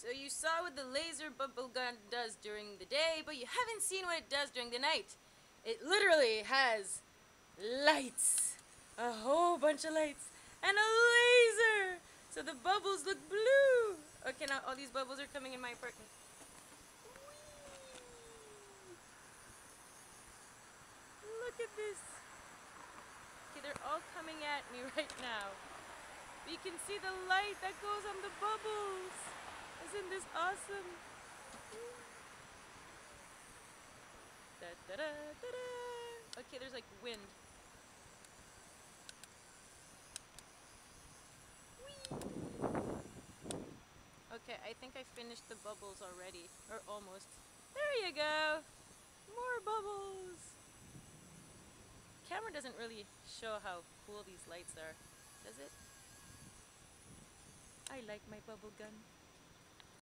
So you saw what the laser bubble gun does during the day, but you haven't seen what it does during the night. It literally has lights. A whole bunch of lights. And a laser! So the bubbles look blue. Okay, now all these bubbles are coming in my apartment. Look at this. Okay, they're all coming at me right now. You can see the light that goes on the bubbles. Isn't awesome? Da, da, da. Okay, there's like wind. Okay, I think I finished the bubbles already. Or almost. There you go! More bubbles! Camera doesn't really show how cool these lights are, does it? I like my bubble gun.